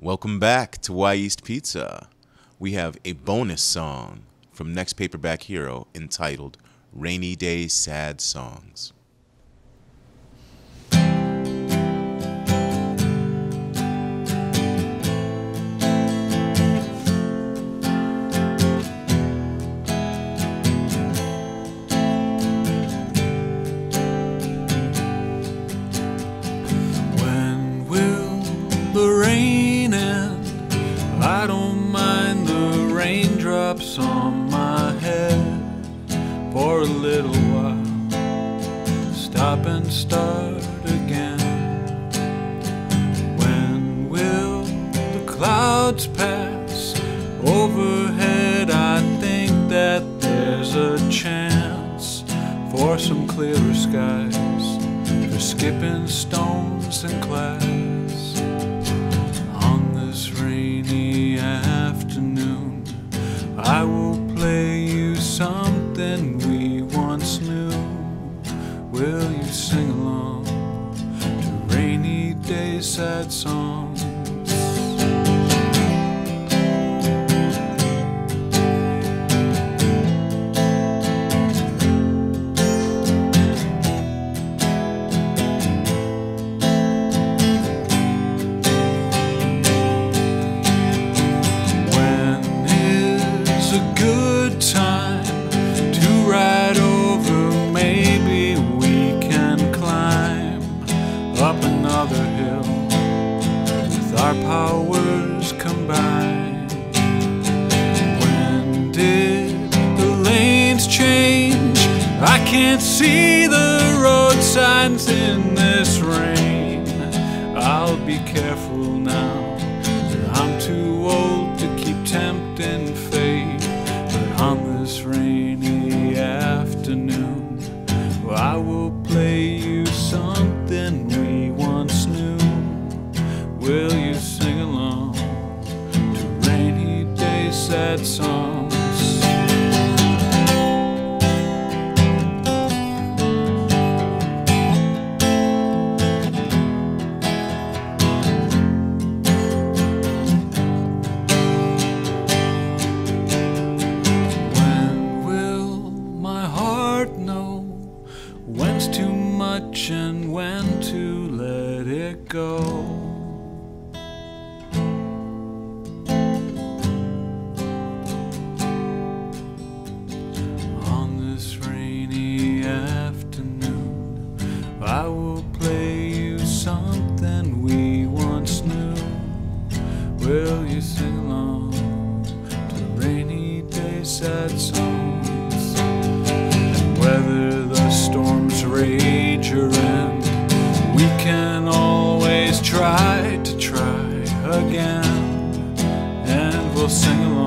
Welcome back to Wy'East Pizza. We have a bonus song from Next Paperback Hero entitled Rainy Day Sad Songs. I don't mind the raindrops on my head for a little while. Stop and start again. When will the clouds pass overhead? I think that there's a chance for some clearer skies for skipping stones in class. Will play you something we once knew. Will you sing along to rainy day sad songs? Our powers combined. When did the lanes change? I can't see the road signs in this rain. I'll be careful now. Sad songs? When will my heart know when's too much and when to let it go? Will you sing along to rainy day sad songs? And whether the storms rage or end, we can always try to try again. And we'll sing along